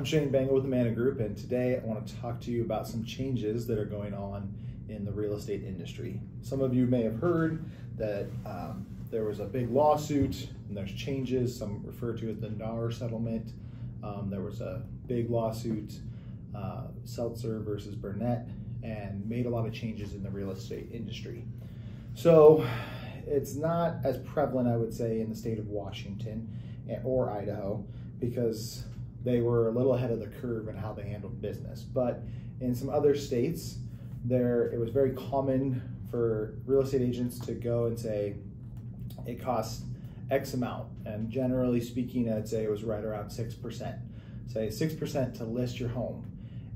I'm Shane Bangle with the Manna Group, and today I want to talk to you about some changes that are going on in the real estate industry. Some of you may have heard that um, there was a big lawsuit and there's changes, some refer to as the NAR settlement. Um, there was a big lawsuit, uh, Sitzer versus Burnett, and made a lot of changes in the real estate industry. So it's not as prevalent, I would say, in the state of Washington or Idaho because they were a little ahead of the curve in how they handled business. But in some other states, there it was very common for real estate agents to go and say it costs X amount, and generally speaking, I'd say it was right around six percent. Say six percent to list your home,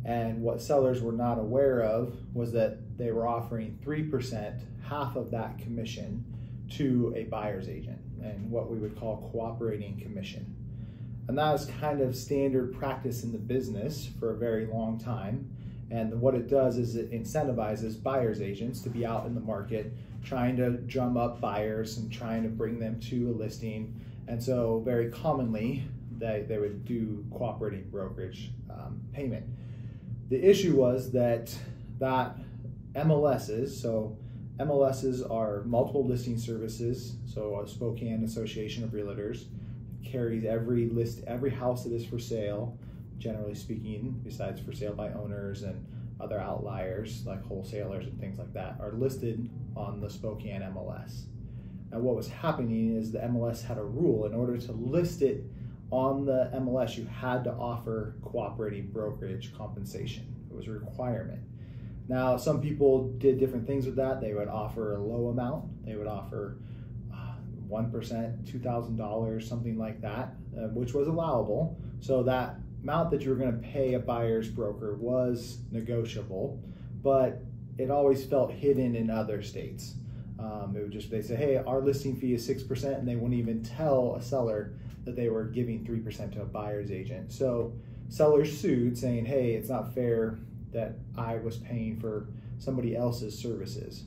and what sellers were not aware of was that they were offering three percent, half of that commission, to a buyer's agent, and what we would call cooperating commission. And that is kind of standard practice in the business for a very long time. And what it does is it incentivizes buyer's agents to be out in the market trying to drum up buyers and trying to bring them to a listing. And so, very commonly, they, they would do cooperating brokerage um, payment. The issue was that that MLSs, so MLSs are multiple listing services, so Spokane Association of Realtors carries every list, every house that is for sale, generally speaking, besides for sale by owners and other outliers like wholesalers and things like that, are listed on the Spokane MLS. Now, what was happening is the MLS had a rule in order to list it on the MLS, you had to offer cooperating brokerage compensation. It was a requirement. Now, some people did different things with that. They would offer a low amount, they would offer 1%, $2,000, something like that, uh, which was allowable. So that amount that you were going to pay a buyer's broker was negotiable, but it always felt hidden in other states. Um, it would just, they say, hey, our listing fee is 6%, and they wouldn't even tell a seller that they were giving 3% to a buyer's agent. So sellers sued saying, hey, it's not fair that I was paying for somebody else's services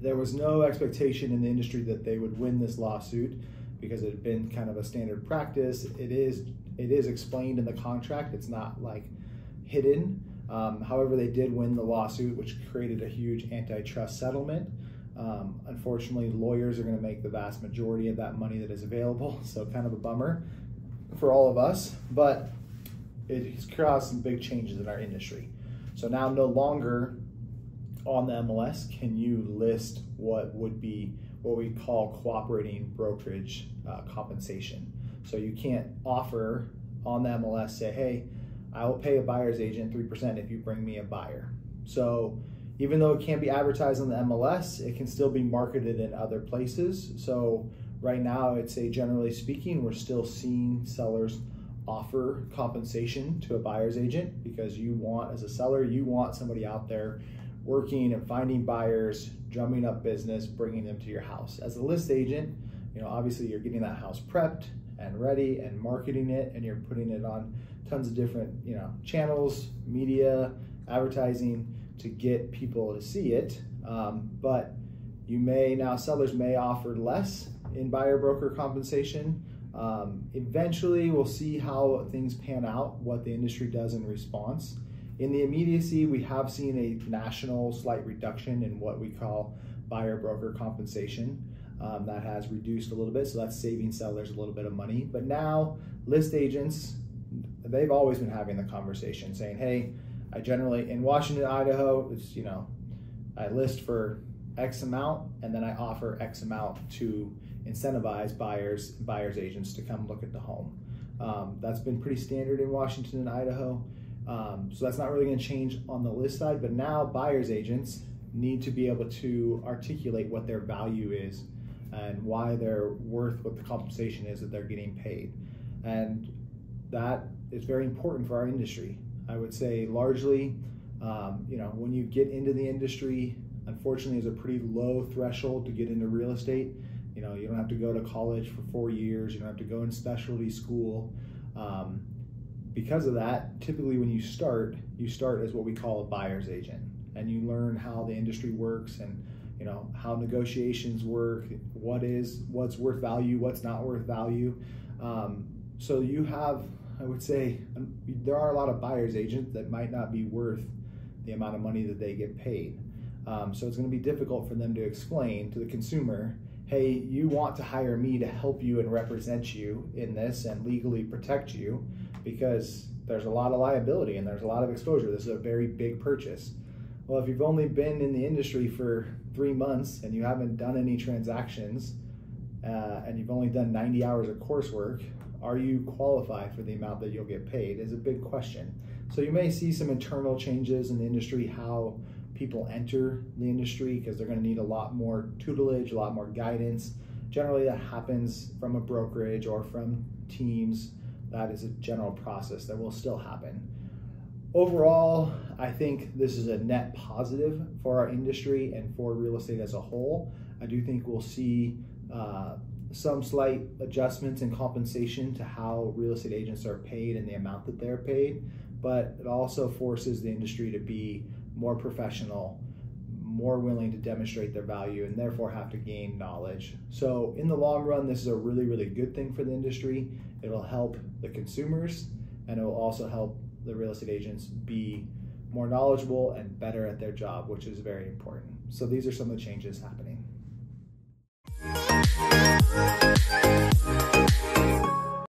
there was no expectation in the industry that they would win this lawsuit because it had been kind of a standard practice. It is it is explained in the contract. It's not like hidden. Um, however, they did win the lawsuit, which created a huge antitrust settlement. Um, unfortunately, lawyers are going to make the vast majority of that money that is available, so kind of a bummer for all of us. But it has caused some big changes in our industry. So now, no longer on the MLS, can you list what would be what we call cooperating brokerage uh, compensation? So you can't offer on the MLS say, hey, I will pay a buyer's agent 3% if you bring me a buyer. So even though it can't be advertised on the MLS, it can still be marketed in other places. So right now, I'd say generally speaking, we're still seeing sellers offer compensation to a buyer's agent because you want, as a seller, you want somebody out there working and finding buyers, drumming up business, bringing them to your house. As a list agent, you know, obviously you're getting that house prepped and ready and marketing it and you're putting it on tons of different, you know, channels, media, advertising to get people to see it. Um, but you may now sellers may offer less in buyer broker compensation. Um, eventually, we'll see how things pan out, what the industry does in response. In the immediacy, we have seen a national slight reduction in what we call buyer broker compensation. Um, that has reduced a little bit, so that's saving sellers a little bit of money. But now, list agents, they've always been having the conversation saying, hey, I generally, in Washington, Idaho, it's, you know, I list for X amount and then I offer X amount to incentivize buyers, buyers agents to come look at the home. Um, that's been pretty standard in Washington and Idaho. Um, so that's not really going to change on the list side, but now buyer's agents need to be able to articulate what their value is and why they're worth what the compensation is that they're getting paid. And that is very important for our industry. I would say largely, um, you know, when you get into the industry, unfortunately, is a pretty low threshold to get into real estate. You know, you don't have to go to college for four years. You don't have to go in specialty school. Um, because of that, typically when you start, you start as what we call a buyer's agent, and you learn how the industry works and you know how negotiations work, what is what's worth value, what's not worth value. Um, so you have I would say um, there are a lot of buyer's agents that might not be worth the amount of money that they get paid. Um, so it's going to be difficult for them to explain to the consumer hey, you want to hire me to help you and represent you in this and legally protect you because there's a lot of liability and there's a lot of exposure. This is a very big purchase. Well, if you've only been in the industry for three months and you haven't done any transactions uh, and you've only done 90 hours of coursework, are you qualified for the amount that you'll get paid? Is a big question. So you may see some internal changes in the industry, how people enter the industry, because they're going to need a lot more tutelage, a lot more guidance. Generally, that happens from a brokerage or from teams. That is a general process that will still happen. Overall, I think this is a net positive for our industry and for real estate as a whole. I do think we'll see uh, some slight adjustments in compensation to how real estate agents are paid and the amount that they're paid, but it also forces the industry to be more professional, more willing to demonstrate their value, and therefore have to gain knowledge. So, in the long run, this is a really, really good thing for the industry. It'll help the consumers and it will also help the real estate agents be more knowledgeable and better at their job, which is very important. So, these are some of the changes happening.